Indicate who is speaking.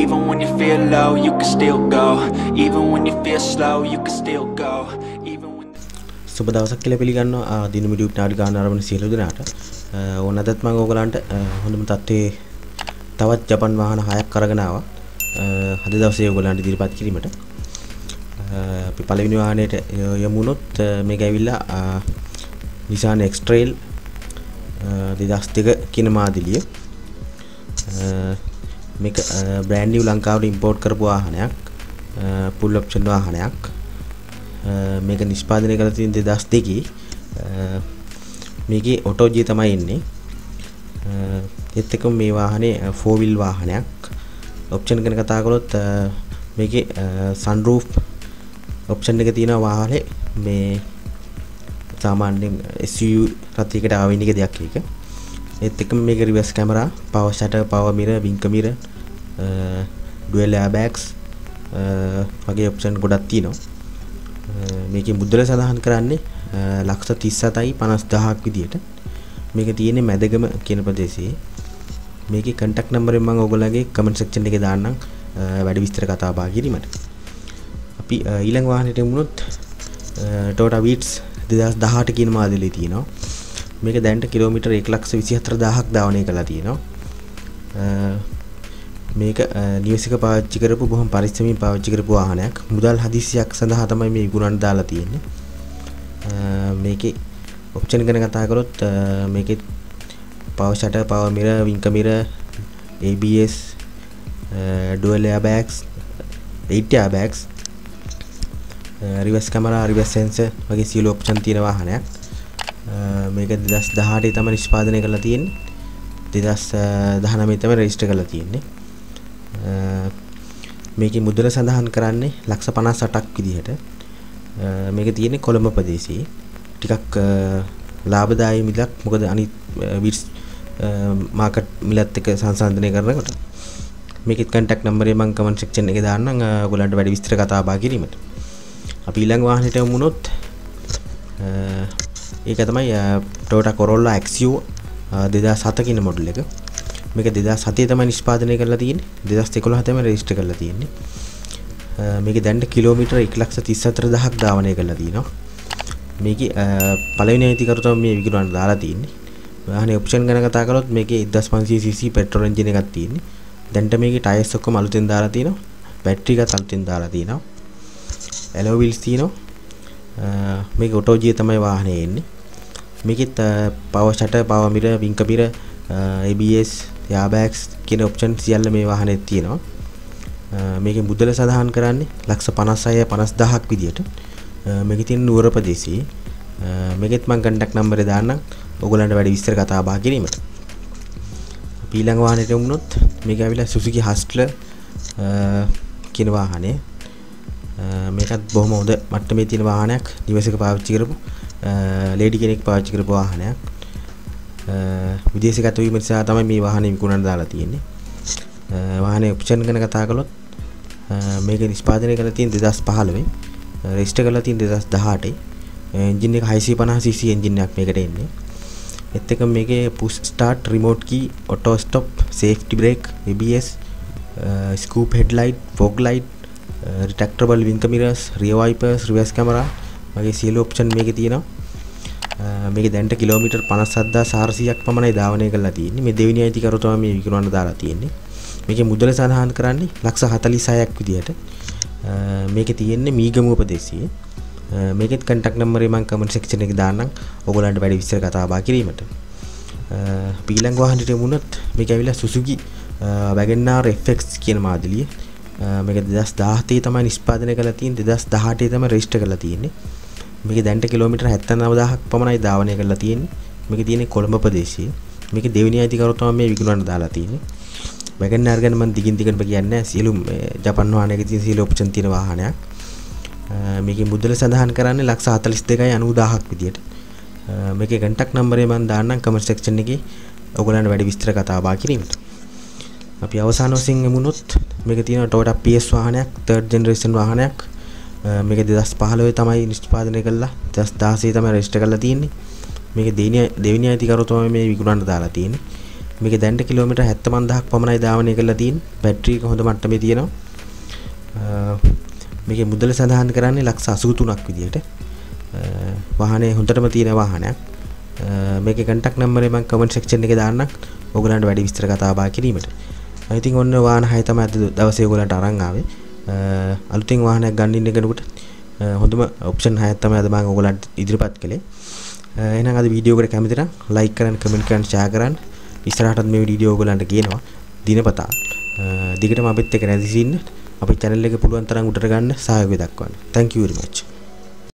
Speaker 1: Even when you feel low, you can still go. Even when you feel slow, you can still go. Even when
Speaker 2: සුබ දවසක් කියලා පිළිගන්නවා. දින මිඩියුට් නාටි ගාන ආරම්භන සියලු දෙනාට. ඕන අදත් මම ඕගලන්ට හොඳම තත්ත්වයේ තවත් ජපන් වාහන හයක් අරගෙන ආවා. අද දවසේ ඕගලන්ට ඉදිරිපත් කිරීමට. අපි පළවෙනි වාහනයට යමුනොත් මේක ඇවිල්ලා Nissan X-Trail 2002 කියන මාදිලිය. මේක බ්‍රෑන්ඩ් නිව් ලංකාවට ඉම්පෝර්ට් කරපු වාහනයක් පුල් ඔප්ෂන් වාහනයක්. මේක නිෂ්පාදනය කළ තියෙන 2002 මේකේ ඔටෝ ජී තමයි එන්නේ ඒත් එක්කම මේ වාහනේ 4 wheel වාහනයක්. ඔප්ෂන් ගැන කතා කළොත් මේකේ sunroof ඔප්ෂන් එක තියෙනවා වාහනේ. මේ සාමාන්‍යයෙන් SUV රථයකට ආවෙන එක දෙයක් ඒක. ඒත් එක්කම මේක reverse camera power shutter power mirror winker mirror dual airbags වගේ ඔප්ෂන් ගොඩක් තියෙනවා. මේකේ මුද්දල සඳහන් කරන්නේ ලක්ෂ 37යි 50000ක් විදියට. මේක තියෙන්නේ මැදගම කියන ප්‍රදේශයේ. මේකේ කන්ටැක්ට් නම්බරෙන් මම ඔයගොල්ලන්ගේ කමෙන්ට් සෙක්ෂන් එකේ දාන්නම්. වැඩි විස්තර කතා බහ කිරීමට. අපි ඊළඟ වාහනයට යමුනොත් Toyota Vitz 2018 කියන මාදලේ තියෙනවා. මේක දැන්ට කිලෝමීටර් 1,24,000ක් ධාවනය කරලා තියෙනවා. මේක නිවසික පාවිච්චි කරපු බොහොම පරිස්සමින් පාවිච්චි කරපු වාහනයක්. මුදල් හදිසියක් සඳහා තමයි මේ විකුණන්න දාලා තියෙන්නේ. මේකේ ඔප්ෂන් ගැන කතා කරොත් මේකේ power shutter power mirror winker mirror ABS dual airbags 8 airbags reverse camera reverse sensor වගේ සියලු ඔප්ෂන් තියෙන වාහනයක්. මේක 2018 තමයි නිෂ්පාදනය කරලා තියෙන්නේ. 2019 තමයි රෙජිස්ටර් කරලා තියෙන්නේ. මේකේ මුදල සඳහන් කරන්නේ ලක්ෂ 58ක් විදිහට. මේක තියෙන්නේ කොළඹ ප්‍රදේශයේ. ටිකක් ලාභදායී මිලක්. මොකද අනිත් විට්ස් මාකට් මිලත් එක්ක සංසන්දනය කරනකොට. මේකෙත් කන්ටැක්ට් නම්බරේ මම කමෙන්ට් සෙක්ෂන් එකේ දාන්නම්. ඔයගොල්ලන්ට වැඩි විස්තර කතා බහ කිරීමට. අපි ඊළඟ වාහනේට යමුනොත් ඒක තමයි Toyota Corolla Axio 2007 කියන මොඩල් එක. මේක 2007 තමයි නිෂ්පාදනය කරලා තියෙන්නේ. 2011 තමයි රෙජිස්ටර් කරලා තියෙන්නේ. මේක දැන්ට කිලෝමීටර් 134000ක් ධාවනය කරලා තියෙනවා. මේකේ පළවෙනි අයිතිකරු තමයි මේ විකුණන්න දාලා තියෙන්නේ. වාහනේ ඔප්ෂන් ගැන කතා කරොත් මේකේ 1500cc පෙට්‍රෝල් එන්ජින් එකක් තියෙන්නේ. දැන්ට මේකේ ටයර්ස් ඔක්කොම අලුතෙන් දාලා තියෙනවා. බැටරි එකත් අලුතෙන් දාලා තියෙනවා. ඇලෝ වීල්ස් තියෙනවා. මේක ඔටෝ ජී තමයි වාහනේ එන්නේ. මේකෙත් power shutter power mirror winker mirror ABS airbags කියන ඔප්ෂන් සියල්ල මේ වාහනේ තියෙනවා. මේකේ මුදල සඳහන් කරන්නේ ලක්ෂ 56 50000ක් විදියට. මේකේ තියෙන නුවර ප්‍රදේශයේ. මේකෙත් මම කන්ටැක්ට් නම්බරේ දාන්නම්. ඔයගොල්ලන්ට වැඩි විස්තර කතා බහ කිරීමට අපි ඊළඟ වාහනේට යමුනොත් මේක ඇවිල්ලා Suzuki Hustler කියන වාහනේ මේකත් බොහොම හොඳ මට්ටමේ තියෙන වාහනයක්. නිවසක පාවිච්චි කරපු ලේඩි කෙනෙක් පාවිච්චි කරපු වාහනයක්. විදේශගත වීම නිසා තමයි මේ වාහනේ විකුණන්න දාලා තියෙන්නේ. වාහනේ ඔප්ෂන් ගැන කතා කළොත් මේක නිෂ්පාදනය කරලා තියෙන 2015 රෙජිස්ටර් කරලා තියෙන 2018 එන්ජින් එක 650cc එන්ජින් එකක් මේකට එන්නේ. ඒත් එක මේකේ push start remote key auto stop safety brake ABS scoop headlight fog light retractable winker mirrors rear wipers reverse camera වගේ සියලු ඔප්ෂන් මේකේ තියෙනවා. Eh, මේක දැන්ට කිලෝමීටර් 57400ක් පමණයි ධාවනය කරලා තියෙන්නේ. මේ දෙවෙනි අයිතිකරු තමයි මේ විකුණන්න දාලා තියෙන්නේ. මේකේ මුදල සඳහන් කරන්නේ ලක්ෂ 46ක් විදියට. Eh, මේකේ තියෙන්නේ මීගමුව ප්‍රදේශයේ eh, මේකෙත් කන්ටැක්ට් නම්බරේ මම කමෙන්ට් සෙක්ෂන් එකේ දාන්නම්. ඔයගොල්ලන්ට වැඩි විස්තර කතා බහ කිරීමට. ඊළඟ වාහනේට යමුනොත් මේක ඇවිල්ලා Suzuki Wagon R FX කියන මාදලිය. මේක 2017 තමයි නිෂ්පාදනය කරලා තියෙන්නේ. 2018 තමයි රෙජිස්ටර් කරලා තියෙන්නේ. මේක දැන්ට කිලෝමීටර් 79000ක් පමණයි ධාවනය කරලා තියෙන්නේ. මේක තියෙන්නේ කොළඹ ප්‍රදේශයේ. මේක දෙවෙනි අයිතිකරු තමයි මේ විකුණන්න දාලා තියෙන්නේ. වැගන් ආර් ගැන මම දිගින් දිගටම කියන්නේ සියලු ජපන් වාහනයක තියෙන සියලු ඔප්ෂන් තියෙන වාහනයක්. මේකේ මුදල සඳහන් කරන්නේ ලක්ෂ 42යි 90000ක් විදියට. මේකේ කන්ටැක්ට් නම්බරේ මම දාන්නම් කමෙන්ට් සෙක්ෂන් එකේ. ඔයගොල්ලන්ට වැඩි විස්තර කතා බහ කිරීමට. අපි අවසාන වශයෙන් එමුණොත් මේක තියෙන Toyota PS වාහනයක් 3rd generation වාහනයක් මේක 2015 තමයි නිෂ්පාදනය කළා 2016 තමයි රෙජිස්ටර් කරලා තියෙන්නේ මේක දෙවෙනි දෙවෙනි අයිතිකරු තමයි මේ විකුණන්න දාලා තියෙන්නේ මේක දැන්ට කිලෝමීටර් 75000ක් පමණයි ධාවනය කරලා තියෙන්නේ. බැටරි එක හොඳ මට්ටමේ තියෙනවා. මේකේ මුදල සඳහන් කරන්නේ ලක්ෂ 83ක් විදියට. වාහනේ හොඳටම තියෙන වාහනයක්. මේකේ කන්ටැක්ට් නම්බරේ මම කමෙන්ට් සෙක්ෂන් එකේ දාන්නම්. ඕගලන්ට වැඩි විස්තර කතා බහ කිරීමට. ඉතින් ඔන්න වාහන හය තමයි අද දවසේ ඕගලන්ට අරන් ආවේ. අලුතින් වාහනයක් ගන්න ඉන්න කෙනෙකුට හොඳම ඔප්ෂන් හයක් තමයි අද මම ඔයගලන්ට ඉදිරිපත් කළේ. එහෙනම් අද වීඩියෝ එකට කැමති නම් ලයික් කරන්න, කමෙන්ට් කරන්න, ෂෙයා කරන්න. ඉස්සරහටත් මේ වීඩියෝ ඔයගලන්ට කියනවා දිනපතා. දිගටම අපිත් එක්ක රැඳී ඉන්න. අපේ channel එක පුළුවන් තරම් උඩට ගන්න සහයෝගය දක්වන්න. Thank you very much.